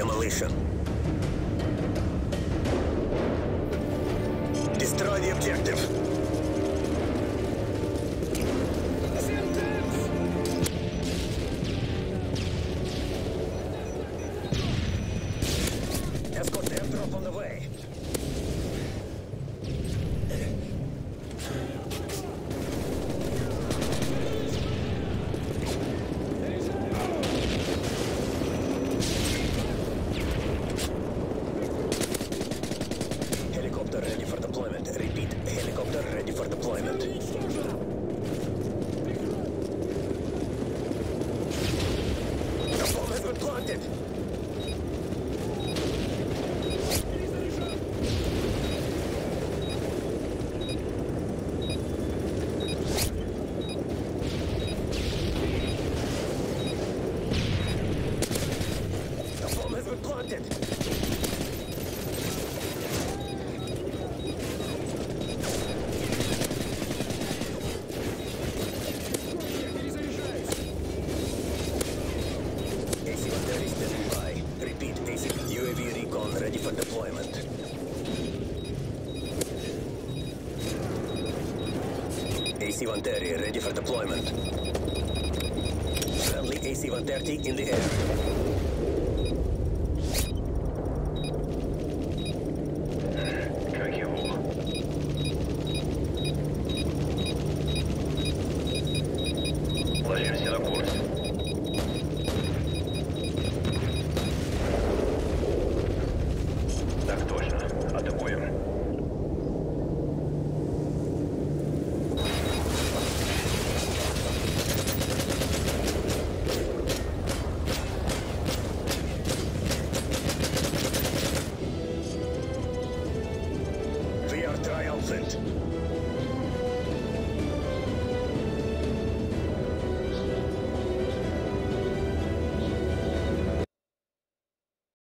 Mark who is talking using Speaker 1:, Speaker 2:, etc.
Speaker 1: demolition. Destroy the objective. Escort airdrop on the way. Planted. The bomb has. ready for deployment. AC-130 ready for deployment. Friendly AC-130 in the air.
Speaker 2: Как его? Ложимся на курс.
Speaker 1: doesn't.